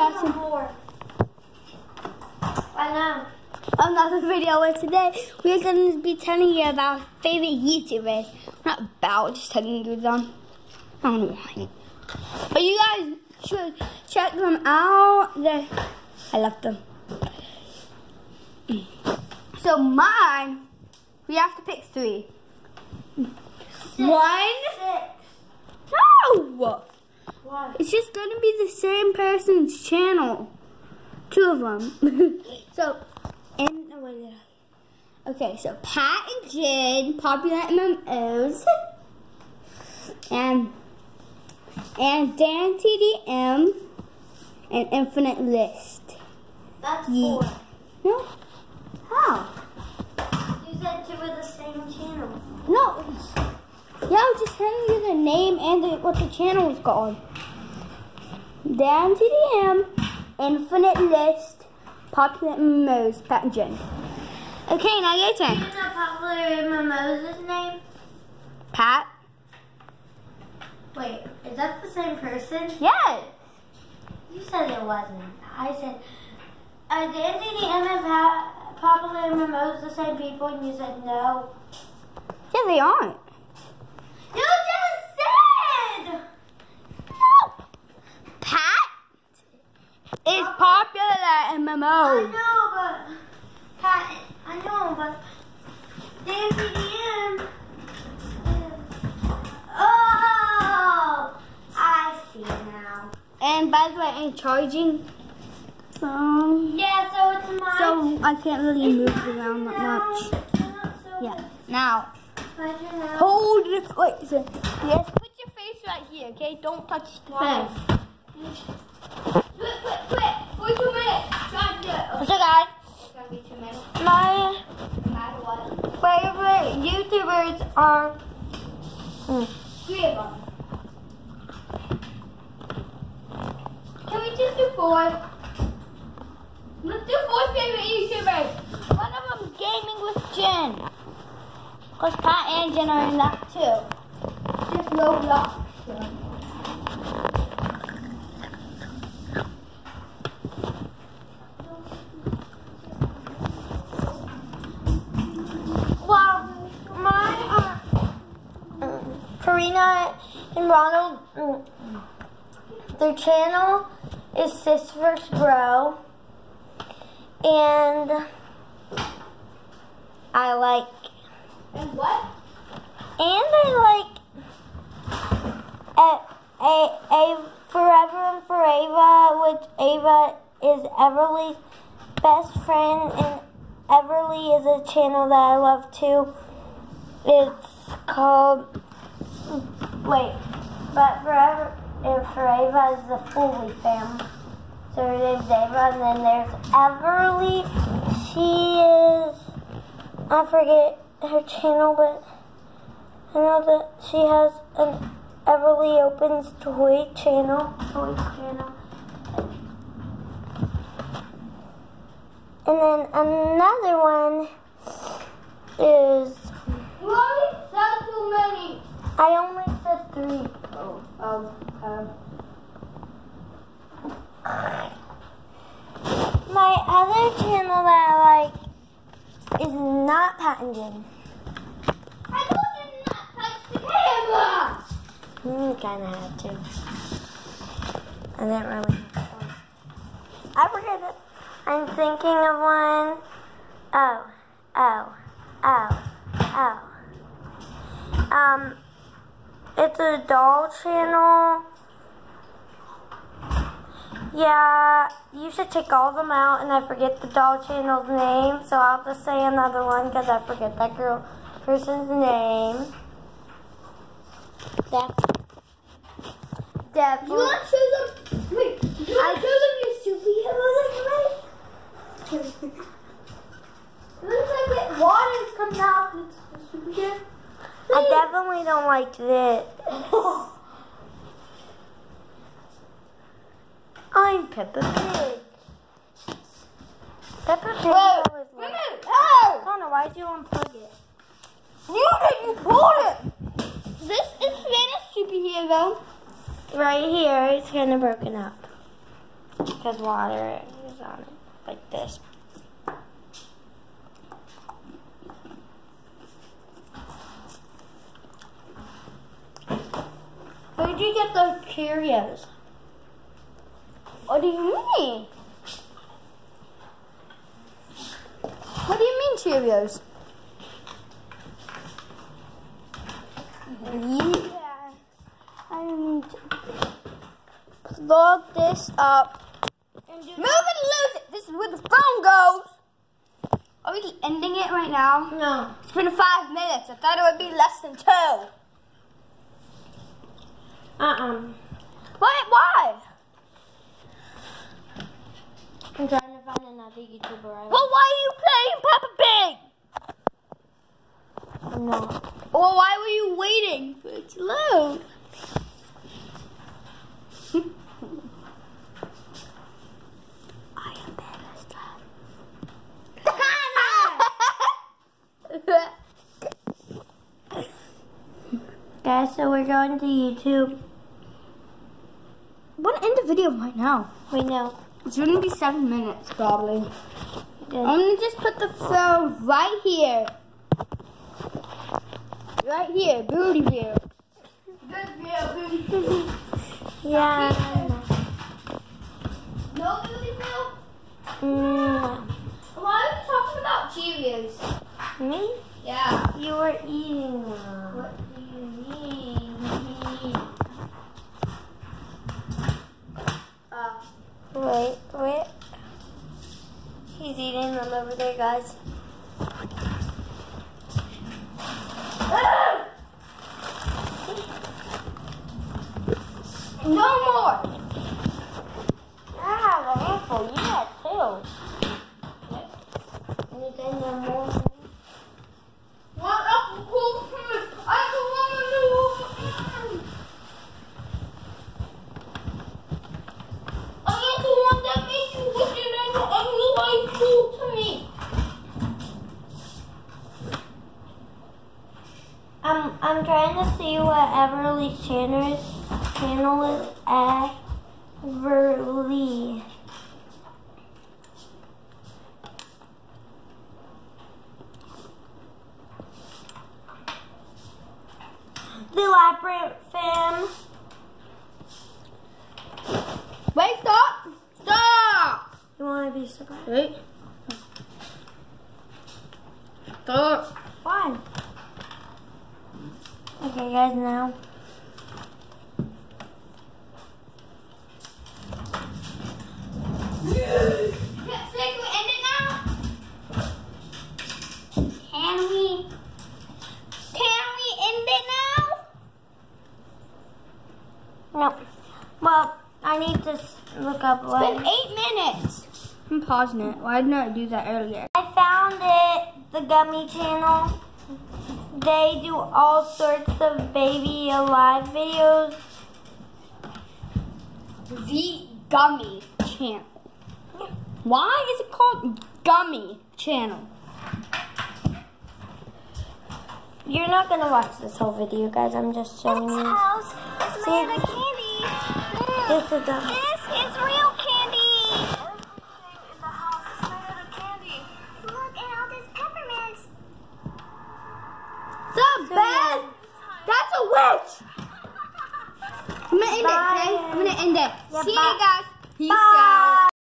back to I know. another video where today we're going to be telling you about favorite YouTubers. Not about, just telling you them. I don't know why. But you guys should check them out. They, I love them. So mine, we have to pick three. One? Six. No! One. It's just going to be the same person's channel. Two of them. so, and no, wait, wait. Okay, so Pat and Jen, popular MMOs, and and Dan TDM, and Infinite List. That's Ye- four. No, how? You said two of the same channel. No, yeah, I was just telling you the name and the, what the channel is called. DanTDM, Infinite List, Popular MMOs, Pat and Jen. Okay, now your Do you turn. know popular Mimosa's name? Pat? Wait, is that the same person? Yes. You said it wasn't. I said, are Anthony and then pa- popular Mimosa the same people? And you said no. Yeah, they aren't. You just said! No. Pat is popular I know, but Pat, I know, but Danny DM. Oh, I see now. And by the way, I'm charging. Um, Yeah, so it's mine. so I can't really move around that much. Yeah. Now, hold it. Wait, so, yes, put your face right here, okay? Don't touch the Why? face. Quick, quick, quick. For two minutes. Try to do it. So, guys, It's gonna be two minutes. my No matter what. favorite YouTubers are mm, Three of them. Can we just do four? Let's do four favorite YouTubers. One of them's gaming with Jen. Cause Pat and Jen are in that too. Just Roblox. Well, mine are um, Karina and Ronald. mm, Their channel is Sis vs. Bro. And I like, And what? and I like a, a, a Forever and For Ava, which Ava is Everly's best friend, and Everly is a channel that I love too. It's called, wait, but Forever and forever is the Foley family. So her name's Ava, and then there's Everly. She is, I forget her channel, but I know that she has an Everly Opens Toy channel. Toy channel. And then another one is said too many. I only said three. Oh, um, um. My other channel that I like is not patented. I told you not touch the camera. You kind of had to. I didn't really. I forget it. I'm thinking of one. Oh, oh, oh, oh. Um, it's a doll channel. Yeah, you should take all of them out, and I forget the doll channel's name, so I'll just say another one because I forget that girl person's name. Def. Def. You want to them? Wait, you want to show them your superhero like right? It looks like it, water's coming out. It's the superhero. I definitely don't like this. I'm Peppa Pig. Peppa Pig Whoa, always wait minute. Oh! Connor, why'd you unplug it? You did, you pulled it. This is Spanish superhero. Right here, it's kind of broken up. because water is on it, like this. You get those Cheerios? What do you mean? What do you mean Cheerios? Yeah. I need to plug this up. Move it and lose it. This is where the phone goes. Are we ending it right now? No. It's been five minutes. I thought it would be less than two. Uh-uh. Why? Why? I'm trying to find another YouTuber. I Well, why are you playing Peppa Pig? don't. Well, why were you waiting for it to load? I am Guys, so we're going to YouTube. I'm gonna end the video right now. We know. It's gonna be seven minutes probably. Good. I'm gonna just put the phone right here. Right here, booty view. Good view, booty view. Yeah. No booty view? Mm, Why are you talking about Cheerios? me? Yeah. You were eating them. What do you mean? Uh, Wait. He's eating them over there, guys. no more. Ah, I have a handful. You had two. Anything no more? What apple cool fruit? I don't want to know. I'm not the one that makes you wish you never otherwise cool to me. I'm trying to see what Everly's channel is. Channel is Everly. The LaBrant Fam. Wait, stop. Stop. You want to be surprised? Wait. Stop. Why? Okay, guys, now. Yes, so can we end it now? Can we? Can we end it now? Can we Can we end it now? No. Well, I need to look up It's what. been eight minutes. I'm pausing it. Why didn't I do that earlier? I found it, the Gummy channel. They do all sorts of baby alive videos. The Gummy Channel. Why is it called Gummy Channel? You're not gonna watch this whole video, guys. I'm just showing you. House is made of candy. This is the. This end it. Yeah, See bye. you guys. Peace bye. out.